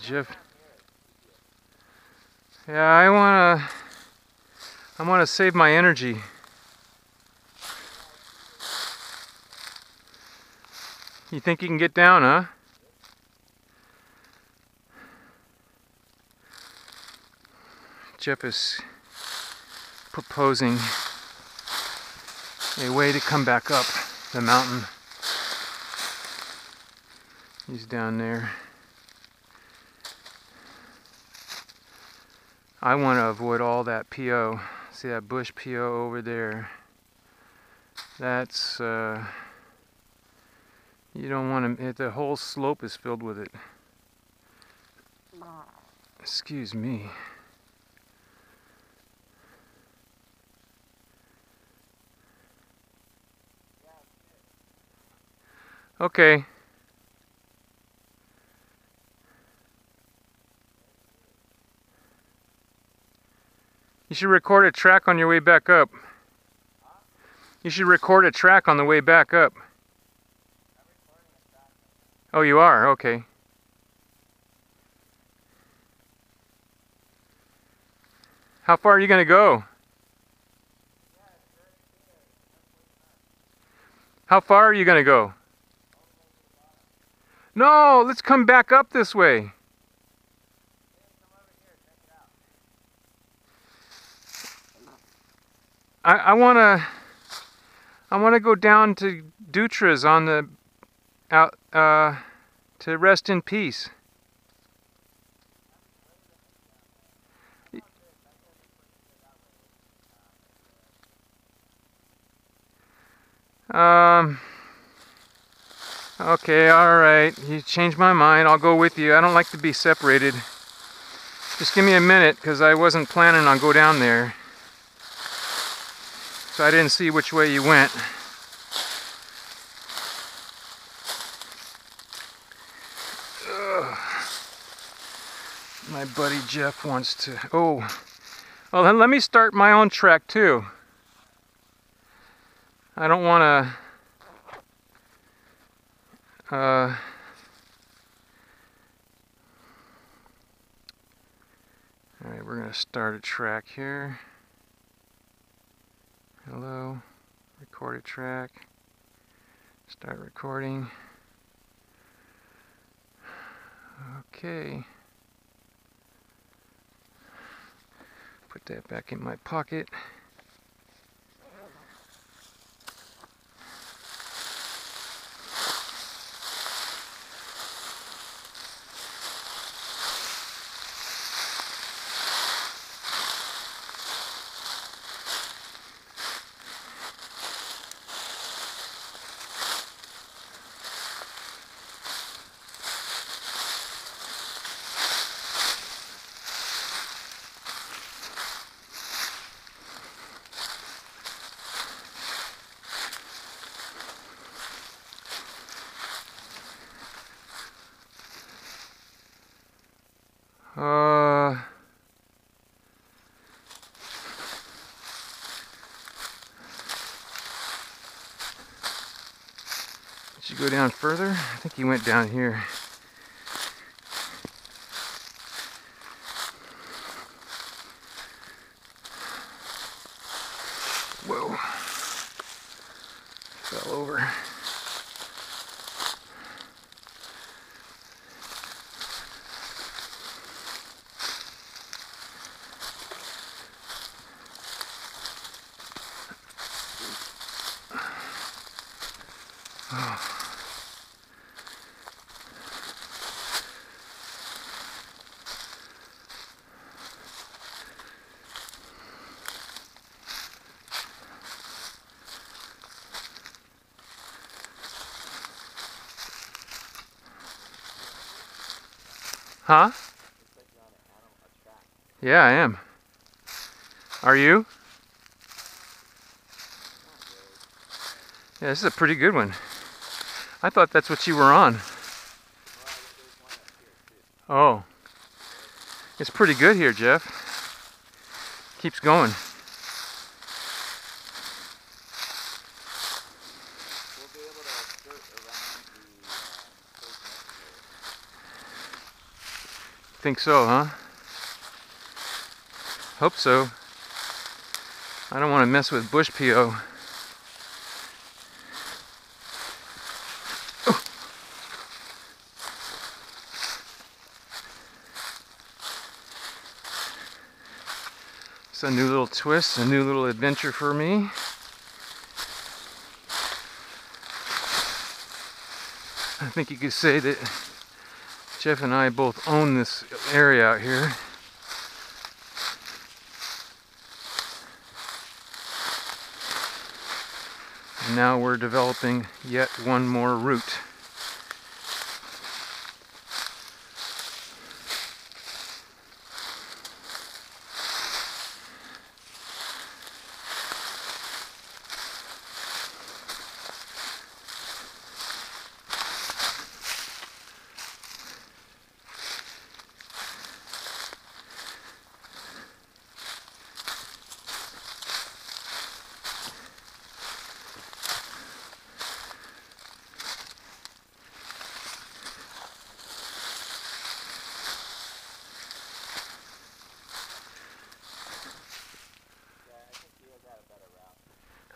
Jeff. Yeah, I wanna. I wanna save my energy. You think you can get down, huh? Jeff is proposing a way to come back up the mountain. He's down there. I want to avoid all that PO. See that bush PO over there? That's, uh, you don't want to, the whole slope is filled with it. Excuse me. Okay. You should record a track on your way back up. You should record a track on the way back up. Oh, you are? Okay. How far are you going to go? How far are you going to go? No, let's come back up this way. I, want to I want to go down to Dutra's on the out uh, to rest in peace. Um Okay, alright. You changed my mind. I'll go with you. I don't like to be separated. Just give me a minute, because I wasn't planning on go down there. So I didn't see which way you went. My buddy Jeff wants to... Oh. Well, then let me start my own track, too. I don't want to... Uh, all right, we're going to start a track here. Hello, record a track. Start recording. Okay. Put that back in my pocket. Uh, did you go down further? I think he went down here. Whoa. Fell over. Huh? Yeah, I am. Are you? Yeah, this is a pretty good one. I thought that's what you were on. Oh. It's pretty good here, Jeff. Keeps going. think so, huh? Hope so. I don't want to mess with bush PO. A new little twist, a new little adventure for me. I think you could say that Jeff and I both own this area out here. And now we're developing yet one more route.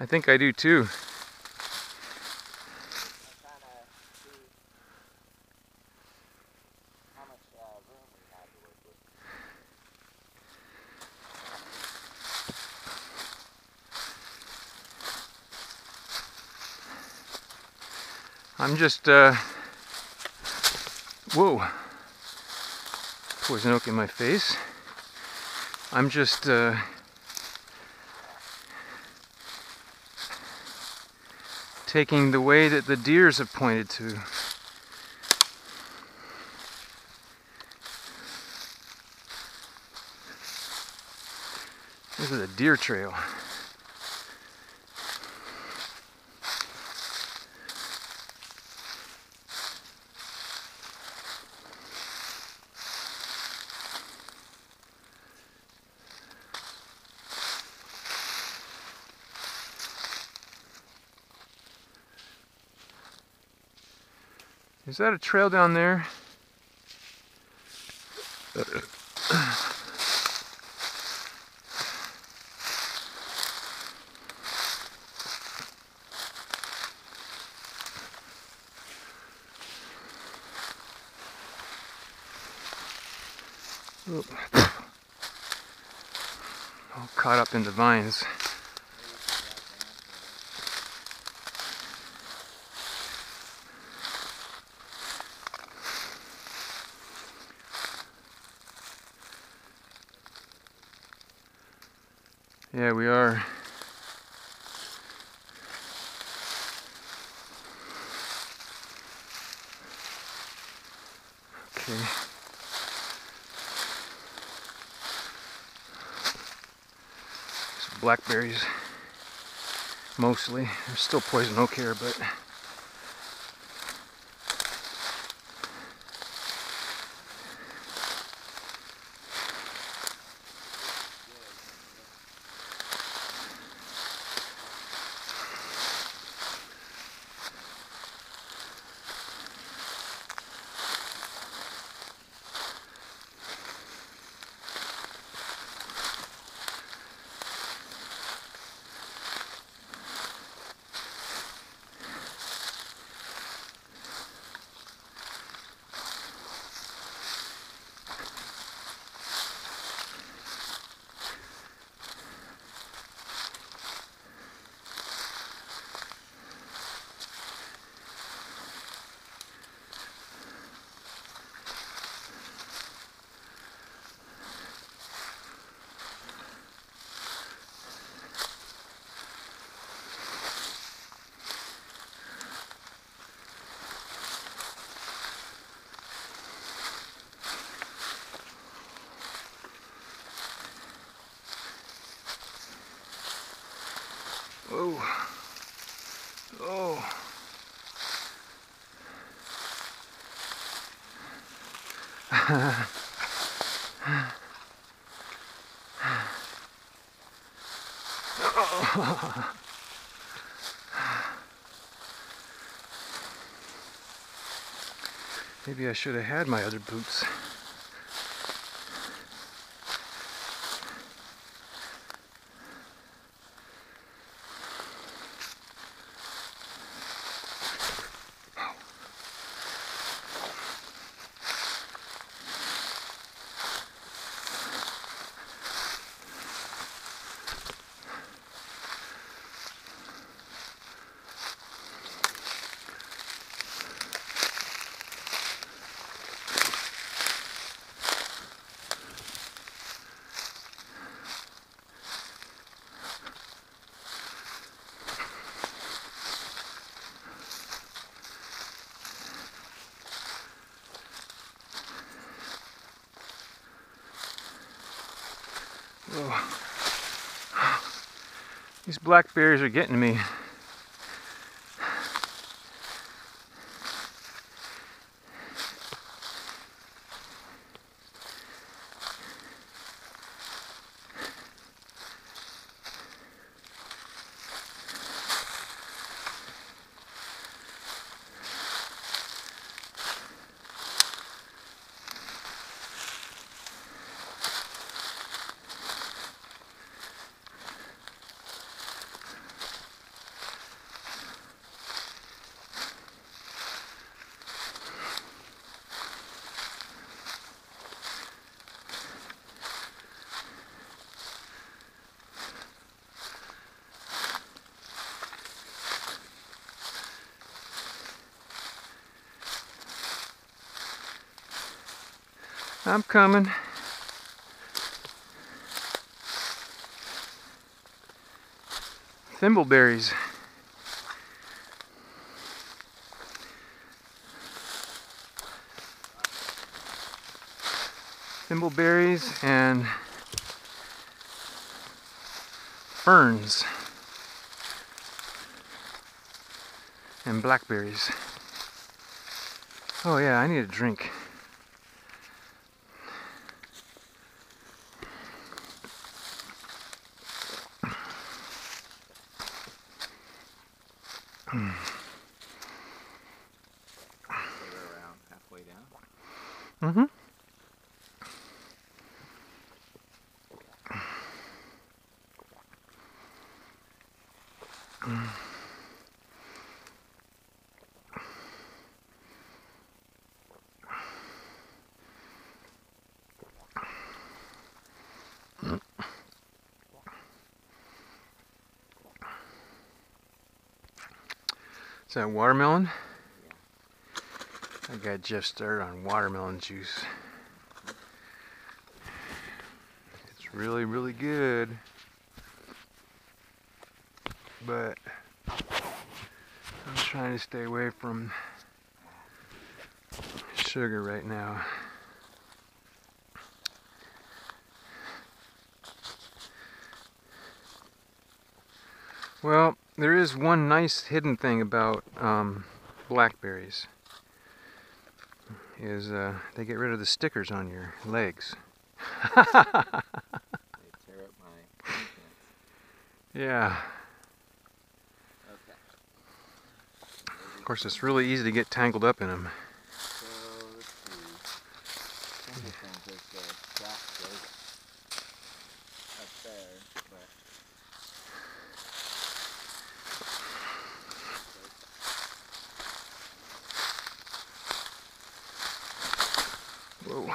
I think I do too. I'm just, uh, whoa, poison oak in my face. I'm just, uh, taking the way that the deers have pointed to. This is a deer trail. Is that a trail down there? All oh, caught up in the vines. Yeah, we are. Okay. Some blackberries, mostly. There's still poison oak here, but Oh. Oh. Maybe I should have had my other boots. These blackberries are getting to me. I'm coming. Thimbleberries. Thimbleberries and ferns and blackberries. Oh yeah, I need a drink. around halfway down. Mm-hmm. Is that watermelon? I got Jeff started on watermelon juice. It's really, really good. But I'm trying to stay away from sugar right now. Well, there is one nice hidden thing about um, blackberries is uh, they get rid of the stickers on your legs. They tear up my. yeah, Okay. of course it's really easy to get tangled up in them. So let's see. Some of the things there's the up there, Whoa.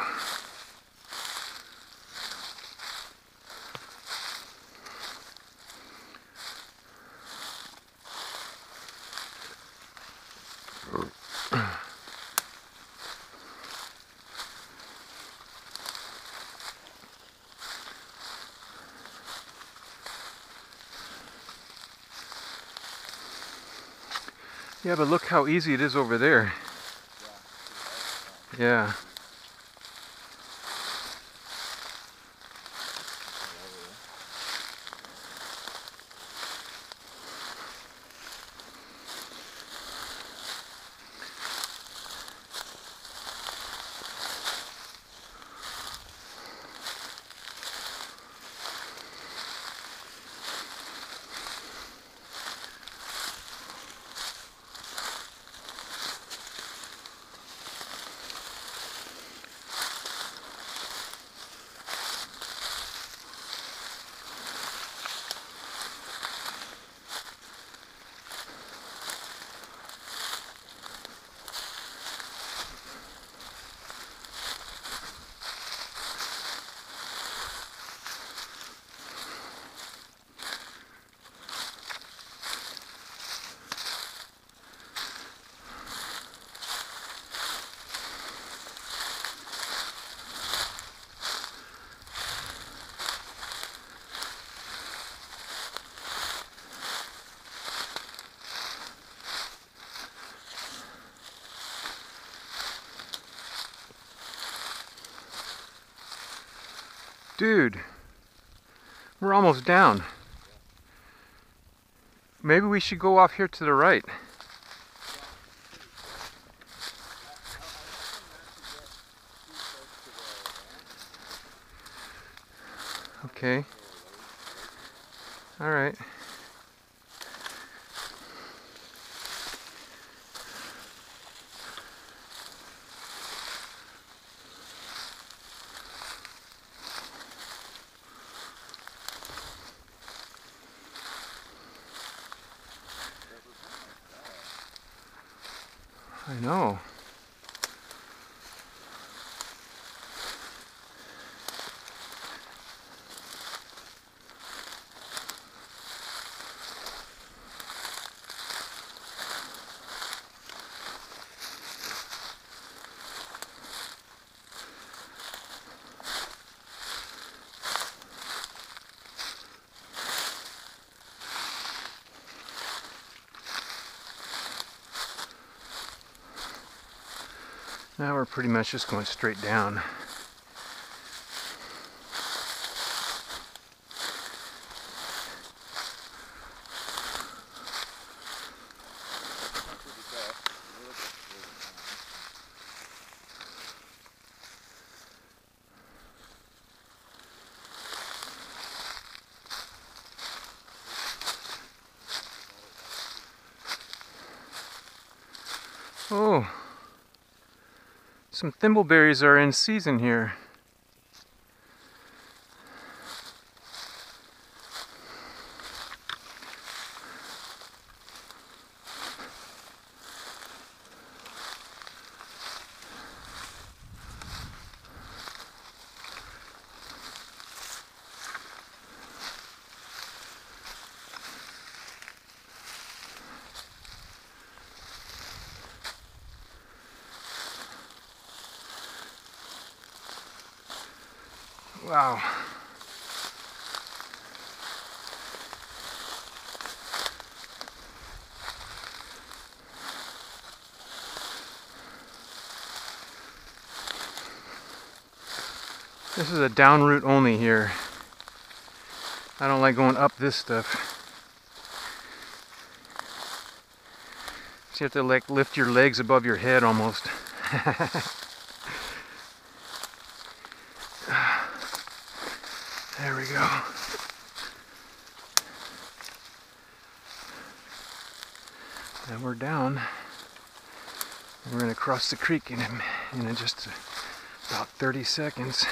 Yeah, but look how easy it is over there. Yeah. Dude, We're almost down. Maybe we should go off here to the right. Okay. All right. I know. Now we're pretty much just going straight down. Oh, some thimbleberries are in season here. Wow. This is a down route only here. I don't like going up this stuff. So you have to like lift your legs above your head almost. There we go. And we're down. We're going to cross the creek in, in just about 30 seconds.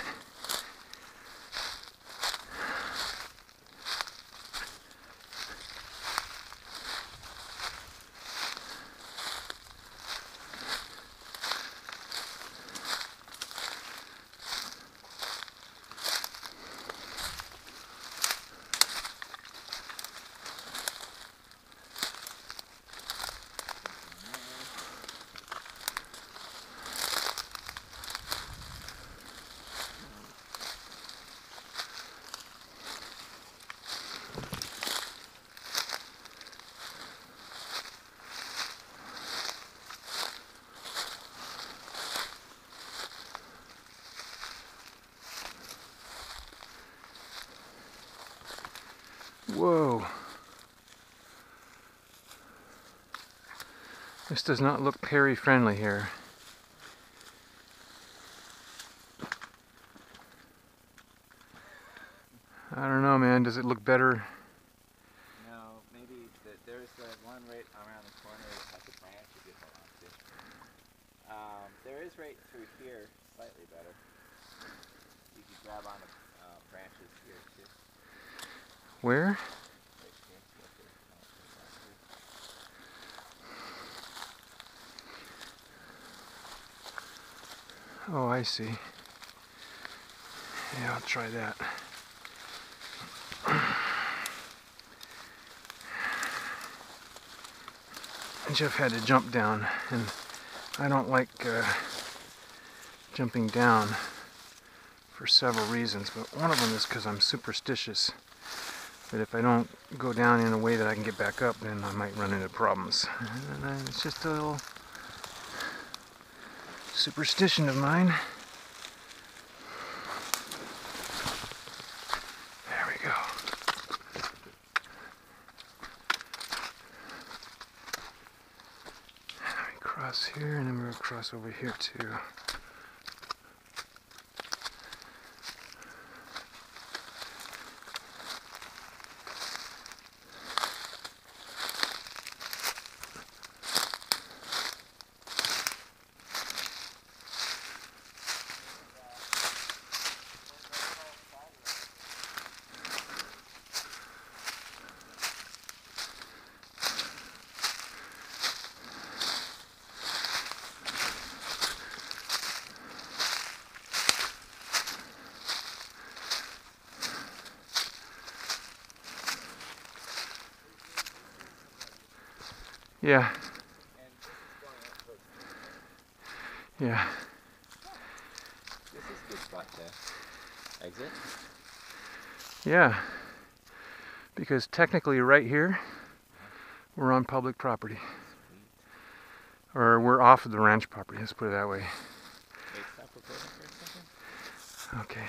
Whoa. This does not look Perry friendly here. I don't know, man. Does it look better? No, maybe the, there's the one right around the corner at the branch. Um, there is right through here, slightly better. You could grab on uh, branches here too. Where? Oh. Oh, I see. Yeah, I'll try that. Jeff had to jump down, and I don't like uh, jumping down for several reasons, but one of them is because I'm superstitious but if I don't go down in a way that I can get back up, then I might run into problems. And uh, it's just a little superstition of mine. here and then we'll cross over here too. Yeah, And this is going up towards yeah. This is good spot to exit. Yeah. Because technically, right here, we're on public property. Sweet. Or we're off of the ranch property, let's put it that way. Wait, stop recording for a second. Okay.